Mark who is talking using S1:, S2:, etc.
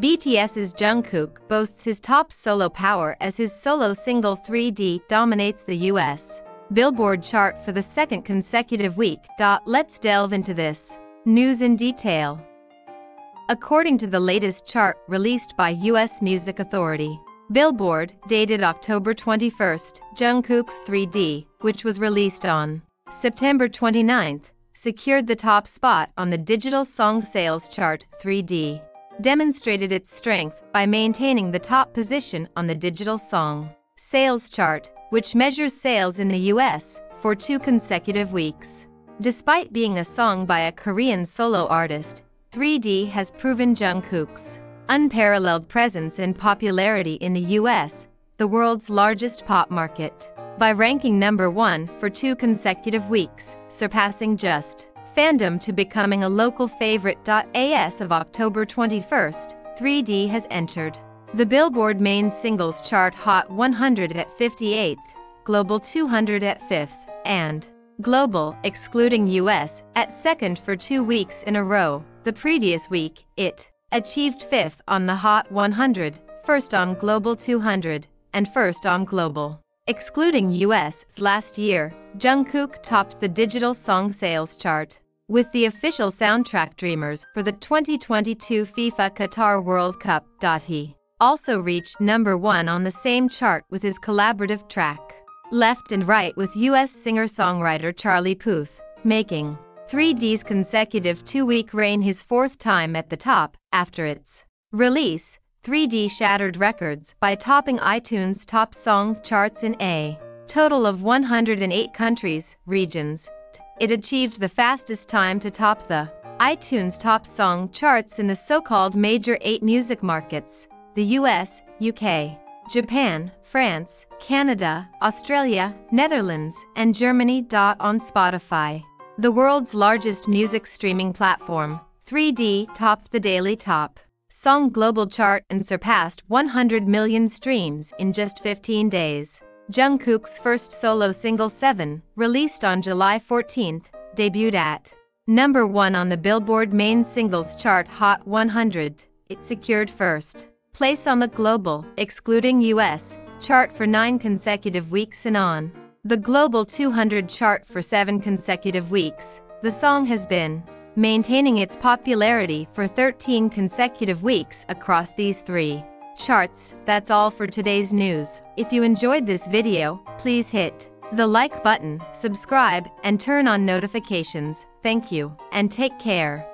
S1: BTS's Jungkook boasts his top solo power as his solo single 3D dominates the US Billboard chart for the second consecutive week. Let's delve into this news in detail. According to the latest chart released by US Music Authority, Billboard, dated October 21, Jungkook's 3D, which was released on September 29, secured the top spot on the digital song sales chart 3D, demonstrated its strength by maintaining the top position on the digital song sales chart, which measures sales in the US for two consecutive weeks. Despite being a song by a Korean solo artist, 3D has proven Jungkook's unparalleled presence and popularity in the US, the world's largest pop market, by ranking number one for two consecutive weeks, surpassing just fandom to becoming a local favorite. As of October 21st, 3D has entered the Billboard main singles chart Hot 100 at 58th, Global 200 at 5th, and Global, excluding US, at 2nd for two weeks in a row. The previous week, it achieved 5th on the Hot 100, first on Global 200, and first on Global. Excluding US, last year, Jungkook topped the digital song sales chart with the official soundtrack Dreamers for the 2022 FIFA Qatar World Cup. He also reached number one on the same chart with his collaborative track, Left and Right with US singer-songwriter Charlie Puth, making 3D's consecutive two-week reign his fourth time at the top, after its release, 3D shattered records by topping iTunes top song charts in a total of 108 countries, regions. It achieved the fastest time to top the iTunes top song charts in the so-called major 8 music markets, the US, UK, Japan, France, Canada, Australia, Netherlands, and Germany. On Spotify. The world's largest music streaming platform, 3D topped the daily top song global chart and surpassed 100 million streams in just 15 days. Jungkook's first solo single 7, released on July 14, debuted at number 1 on the Billboard main singles chart Hot 100. It secured first place on the global, excluding US, chart for 9 consecutive weeks and on the Global 200 chart for seven consecutive weeks. The song has been maintaining its popularity for 13 consecutive weeks across these three charts. That's all for today's news. If you enjoyed this video, please hit the like button, subscribe, and turn on notifications. Thank you, and take care.